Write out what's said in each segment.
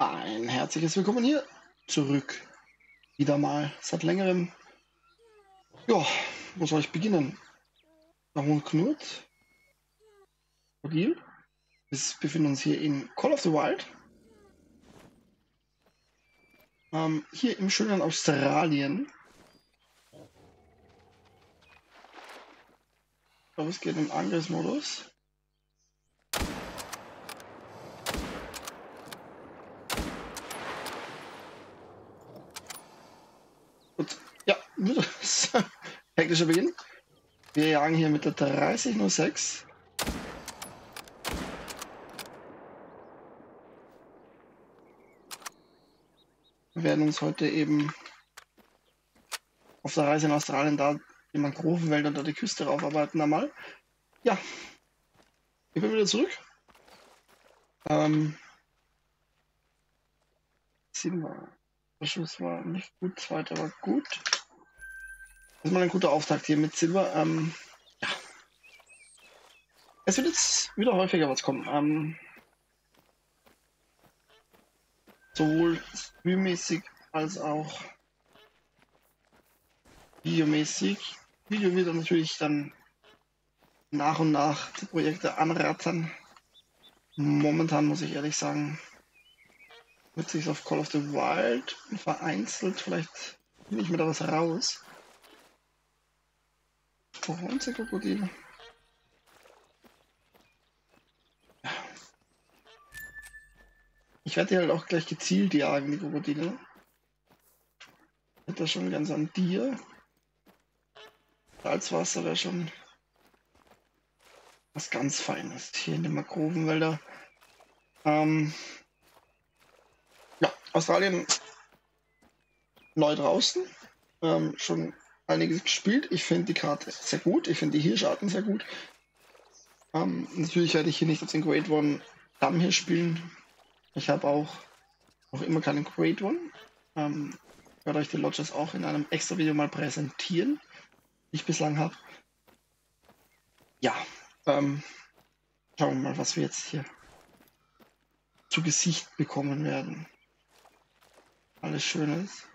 Ein herzliches Willkommen hier zurück. Wieder mal seit längerem. Ja, wo soll ich beginnen? Knurrt. Odil. Wir befinden uns hier in Call of the Wild. Ähm, hier im schönen Australien. Glaube, es geht im Angriffsmodus. Gut, ja, hektischer Beginn. Wir jagen hier mit der 3006. Wir werden uns heute eben auf der Reise in Australien da die Mangrovenwälder da die Küste raufarbeiten einmal. Ja, ich bin wieder zurück. Ähm, Silber. Der Schuss war nicht gut, zweiter war gut. Das ist mal ein guter Auftakt hier mit Silber. Ähm, ja. Es wird jetzt wieder häufiger was kommen. Ähm, sowohl streammäßig als auch videomäßig. Video wird natürlich dann nach und nach die Projekte anrattern. Momentan muss ich ehrlich sagen, wird sich auf Call of the Wild vereinzelt, vielleicht nehme ich mir da was raus. Bronze-Krokodil. Ich werde die halt auch gleich gezielt jagen, die Krokodile. Das schon ganz an dir. Salzwasser wäre schon was ganz Feines hier in den Makrovenwälder. Ähm, Australien neu draußen. Ähm, schon einiges gespielt. Ich finde die Karte sehr gut. Ich finde die Hirscharten sehr gut. Ähm, natürlich werde ich hier nicht auf den Great One Damm hier spielen. Ich habe auch noch immer keinen Great One. Ähm, ich werde euch die Lodges auch in einem extra Video mal präsentieren, die ich bislang habe. Ja, ähm, schauen wir mal, was wir jetzt hier zu Gesicht bekommen werden. Alles Schönes.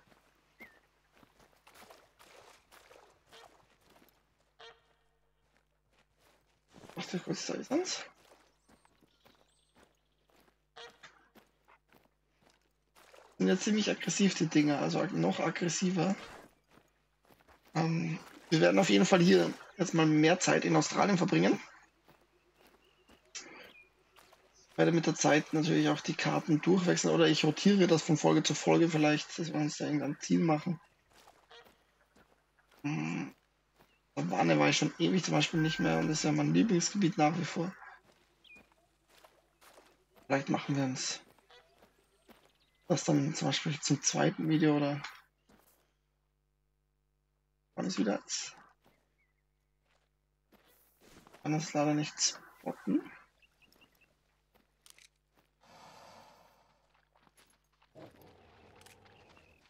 Warte kurz, da ist uns. Sind ja ziemlich aggressiv, die Dinger, also noch aggressiver. Ähm, wir werden auf jeden Fall hier jetzt mal mehr Zeit in Australien verbringen. Ich werde mit der Zeit natürlich auch die Karten durchwechseln oder ich rotiere das von Folge zu Folge vielleicht, dass wir uns da irgendein Team machen. Hm. Wanne war ich schon ewig zum Beispiel nicht mehr und ist ja mein Lieblingsgebiet nach wie vor. Vielleicht machen wir uns das dann zum Beispiel zum zweiten Video oder wann ist wieder jetzt? Kann das leider nicht spotten.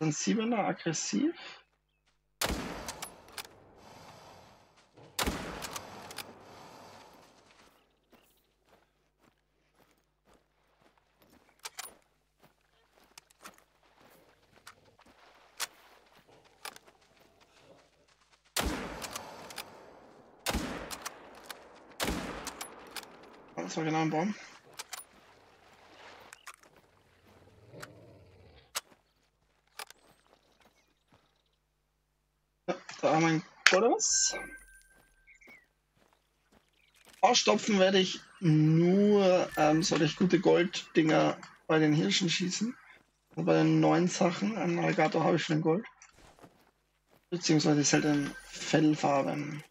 Dann Siebener aggressiv. Das war genau ein Baum. Ja, da haben wir Gottes. Ausstopfen werde ich nur ähm, solche gute Golddinger bei den Hirschen schießen. Also bei den neuen Sachen. An Alligator habe ich schon Gold. Beziehungsweise selten Fellfarben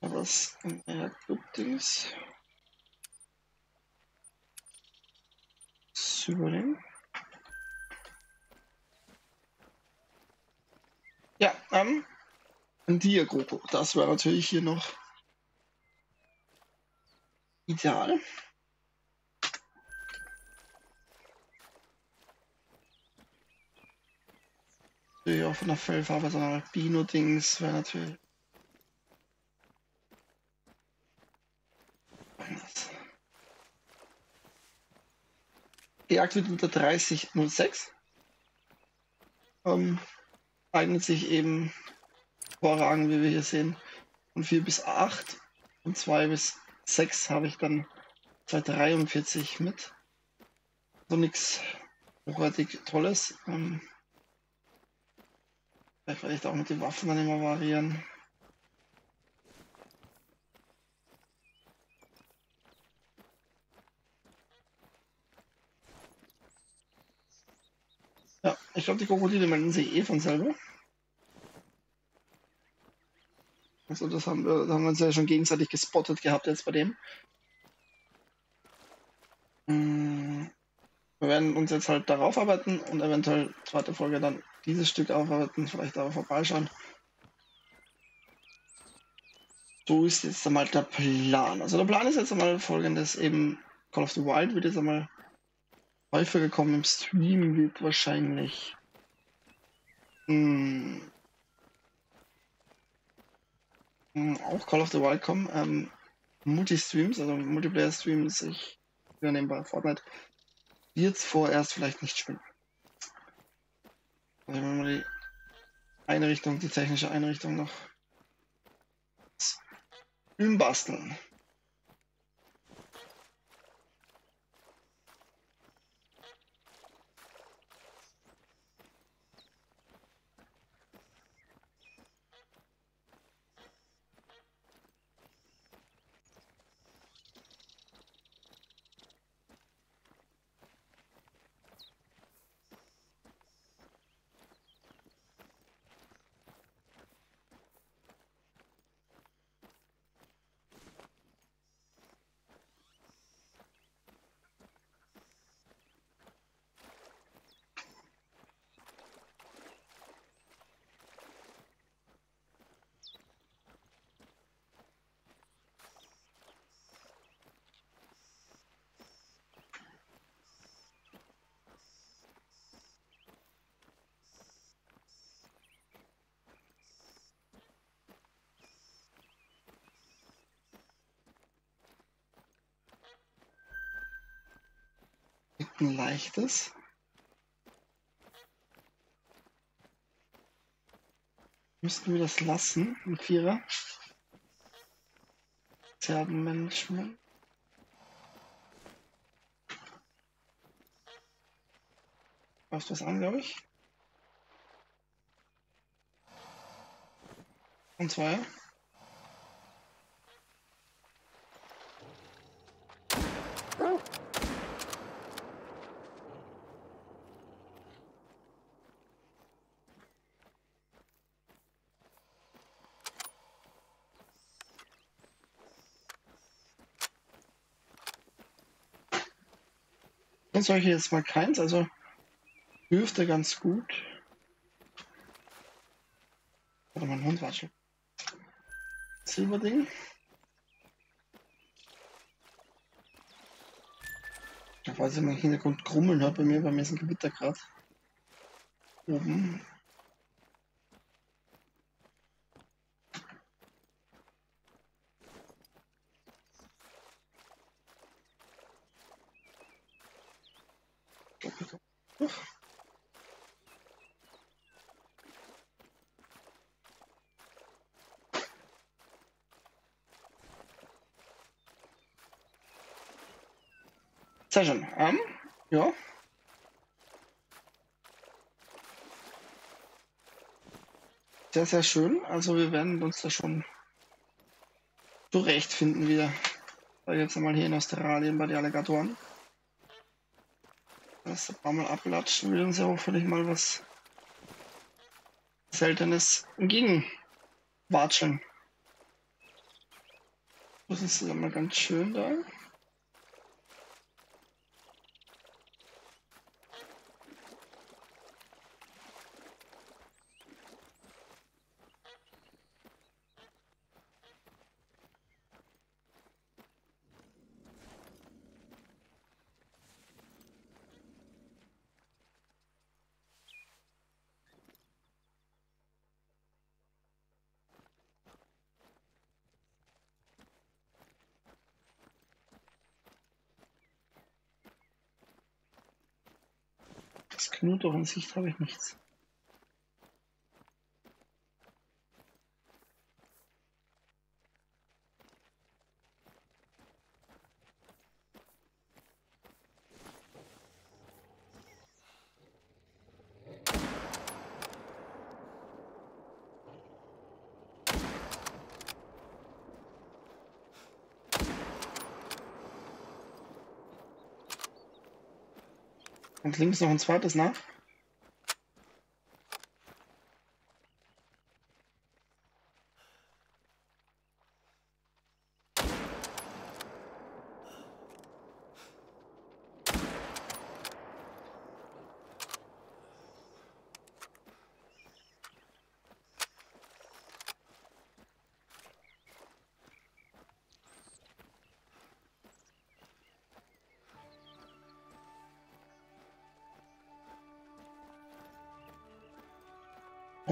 was ein Erdgutdings. Übernehmen. Ja, ähm, Diagruppe. Das wäre natürlich hier noch ideal. Natürlich auch von der Fellfarbe, sondern Albino-Dings wäre natürlich gejagt wird mit der 3006. Ähm, eignet sich eben vorragend, wie wir hier sehen, von 4 bis 8 und 2 bis 6 habe ich dann 243 mit. So nichts hochwertig Tolles. Ähm, vielleicht auch mit den Waffen dann immer variieren. Ja, ich glaube, die Krokodile melden sich eh von selber. Also das haben wir, da haben wir uns ja schon gegenseitig gespottet gehabt jetzt bei dem. Hm, wir werden uns jetzt halt darauf arbeiten und eventuell zweite Folge dann dieses Stück aufarbeiten, vielleicht aber vorbeischauen. So ist jetzt einmal der Plan. Also der Plan ist jetzt einmal folgendes, eben Call of the Wild wird jetzt einmal häufiger kommen im Stream, wird wahrscheinlich hm, hm, auch Call of the Wild kommen. Ähm, Multi-Streams, also Multiplayer-Streams, ich übernehme bei Fortnite, wird vorerst vielleicht nicht spielen. Also wenn wir die Einrichtung, die technische Einrichtung noch basteln. Ein leichtes. Müssten wir das lassen, ein Vierer? Zerbenmanagement. Läuft das an, glaube ich. Und zwar. Dann solche jetzt mal keins, also dürfte ganz gut. Oder mein Hund watschelt. Silberding. Weiß, ich im Hintergrund grummeln hört bei mir, bei mir ist ein Gewitter gerade. Oben. Schön. Ähm, ja. Sehr, sehr schön. Also wir werden uns da schon zurechtfinden wieder. Jetzt einmal hier in Australien bei den Alligatoren. Das ein paar Mal ablatschen will uns ja hoffentlich mal was Seltenes entgegenwatscheln. Das ist mal ganz schön da. Knut, doch in Sicht habe ich nichts. Und links noch ein zweites nach.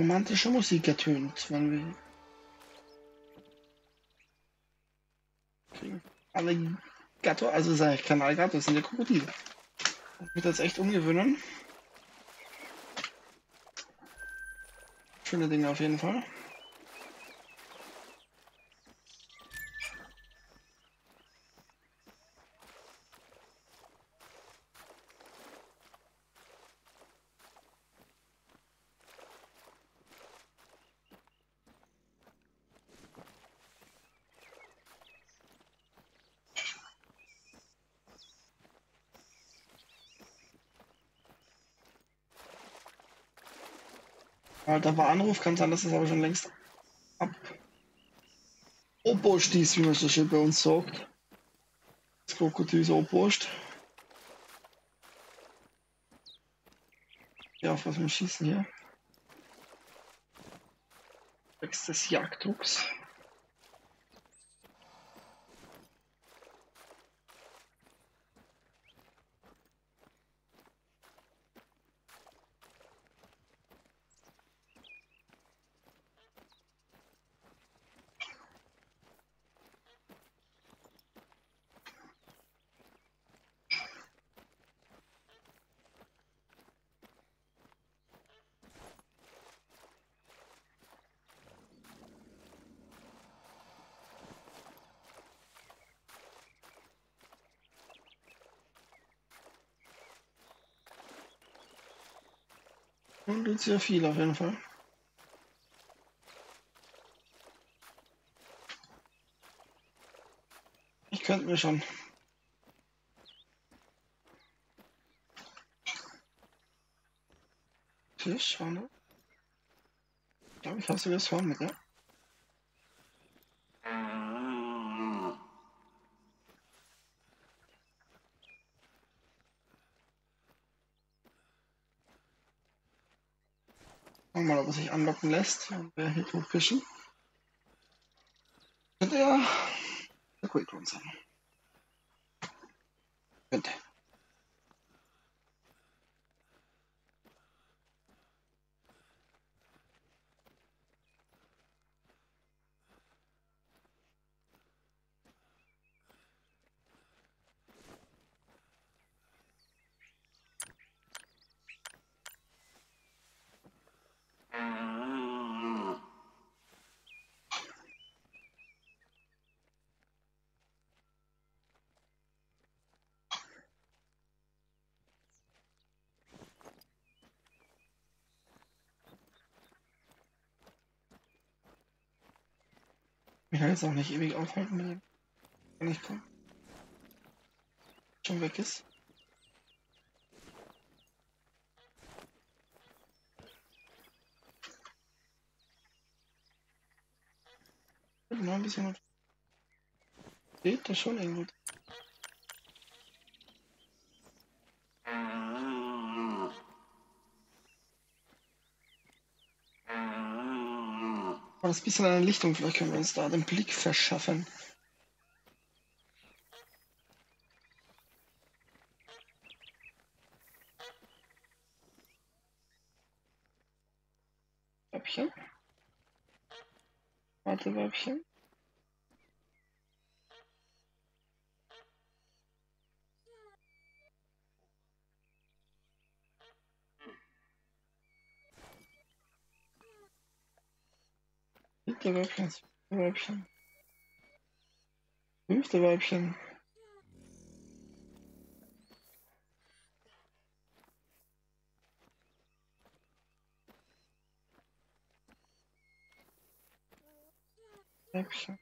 Romantische Musik ertönt, wenn wir kriegen. Alligator, also Alligator, das sind ja Krokodile. Ich mich das echt umgewöhnen. Schöne Dinge auf jeden Fall. Ja, da war Anruf, kann sein, dass es aber schon längst ab Obost ist, wie man so schön bei uns sagt. Das Krokodil ist Obost. Ja, auf was wir schießen hier. Wächst des Jagddrucks. Und tut sehr viel auf jeden Fall. Ich könnte mir schon. Tisch, schade. Ich glaube, ich habe das Horn mit, ja? Er sich anlocken lässt. Und wer hier tot fischen. Könnte er der Quakeron sein. Könnte. Ich kann jetzt auch nicht ewig aufhalten. Kann ich kommen. Schon weg ist. Noch ein bisschen. Geht das schon irgendwo. Aber das bisschen an der Lichtung, vielleicht können wir uns da den Blick verschaffen. Weibchen. Warte, Weibchen. ты вообще вообще? Жив ты вообще? Вообще.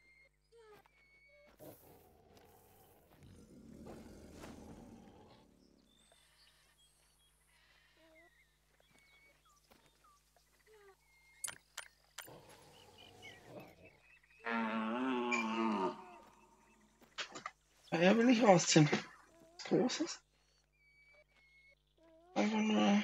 Rausziehen. Großes. Einfach nur.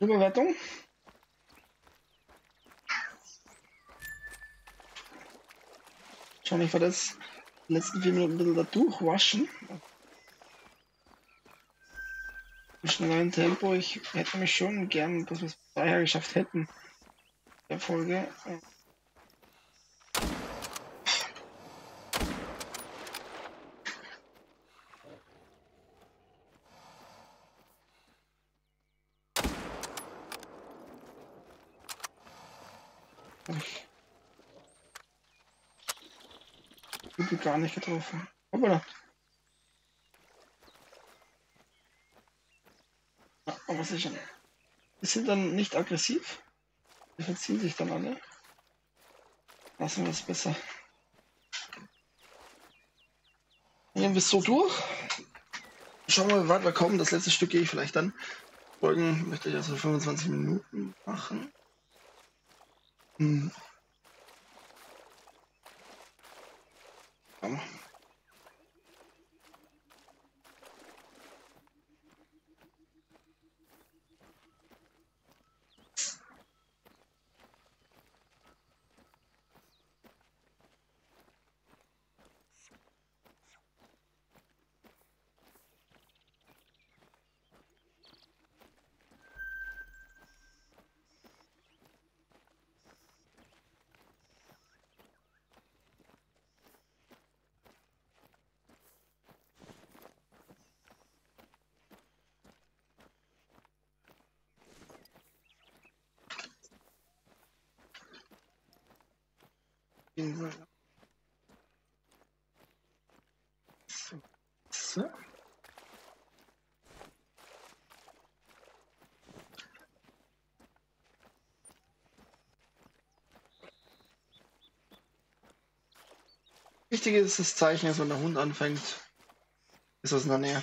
Überwertung. Schauen, ich werde das die letzten vier Minuten ein bisschen da durchwaschen. Im schnelleren Tempo. Ich hätte mich schon gern, dass wir es vorher geschafft hätten. Der Folge. Ich gar nicht getroffen. Hoppala. Aber sicher. Die sind dann nicht aggressiv. Die verziehen sich dann alle. Lassen wir es besser. Gehen wir so durch. Schauen wir mal, wie weit wir kommen. Das letzte Stück gehe ich vielleicht dann. Folgen möchte ich also 25 Minuten machen. 嗯，好吗？So. So. Wichtig ist das Zeichen, dass wenn der Hund anfängt, ist es in der Nähe.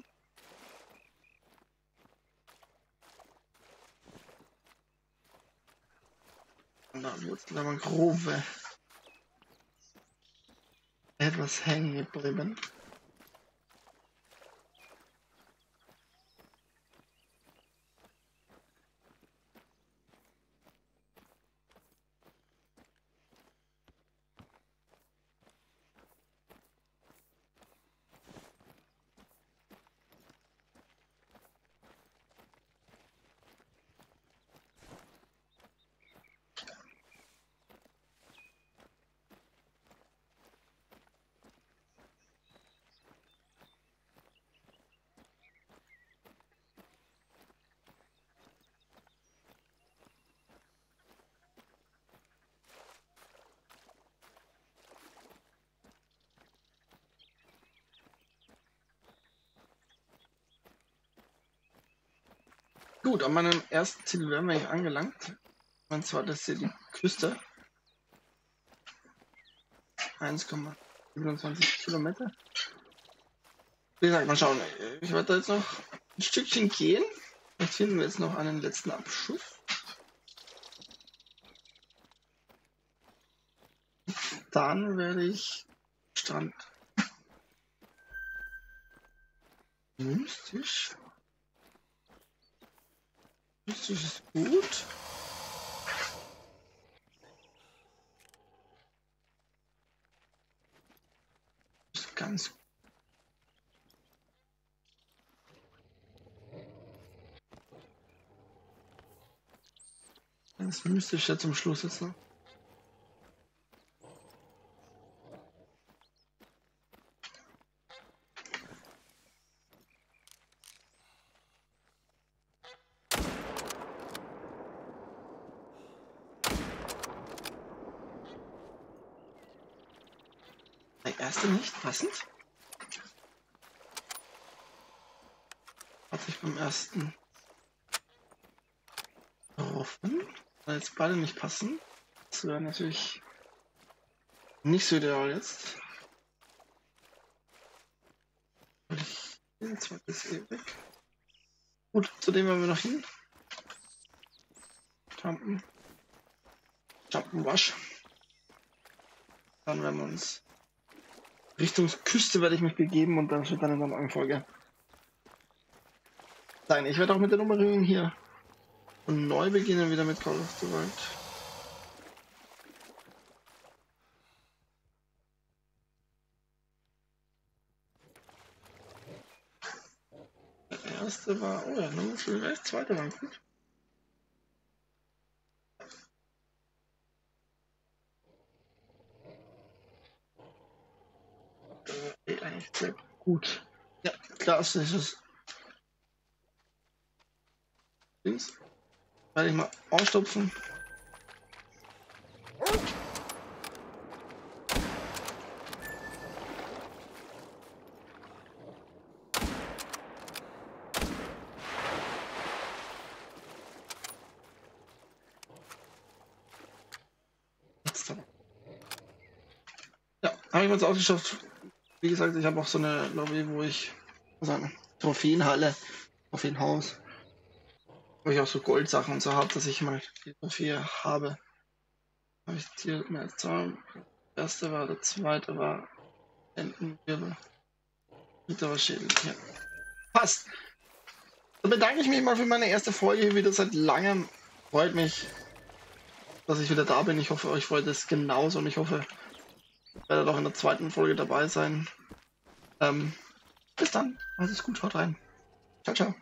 einer einer Mangrove etwas hängen geblieben. Gut, an meinem ersten Ziel wären wir hier angelangt. Und zwar das hier die Küste. 1,27 Kilometer. Wie gesagt, mal schauen. Ich werde da jetzt noch ein Stückchen gehen. Vielleicht finden wir jetzt noch einen letzten Abschuss. Dann werde ich Strand. Mystisch. Mystisch ist gut. Ist ganz gut. Das ja zum Schluss jetzt noch. Erste nicht passend. Hat sich beim ersten getroffen. Jetzt beide nicht passen. Das wäre natürlich nicht so ideal jetzt. Jetzt war das eh weg. Gut, zu dem wollen wir noch hin. Jumpen. Jumpen Wasch. Dann werden wir uns Richtung Küste werde ich mich begeben und dann wird dann in der neuen Folge sein. Ich werde auch mit der Nummerierung hier und neu beginnen wieder mit Call of the Wild. Der erste war, oh ja, Nummer der zweite war gut. Geht eigentlich sehr gut. Ja, klar ist es. Links. Werde ich mal ausstopfen. Ja, habe ich mir jetzt ausgeschafft. Wie gesagt, ich habe auch so eine Lobby, wo ich, also eine Trophäenhalle, Trophäenhaus, wo ich auch so Goldsachen und so habe, dass ich mal die Trophäe habe. Habe ich hier mehr als zwei. Der erste war, der zweite war Entenwirbel. Mittlerer Schädel. Ja. Passt. Dann bedanke ich mich mal für meine erste Folge wieder seit langem. Freut mich, dass ich wieder da bin. Ich hoffe, euch freut es genauso und ich hoffe, werde auch in der zweiten Folge dabei sein. Ähm, bis dann. Alles gut, haut rein. Ciao, ciao.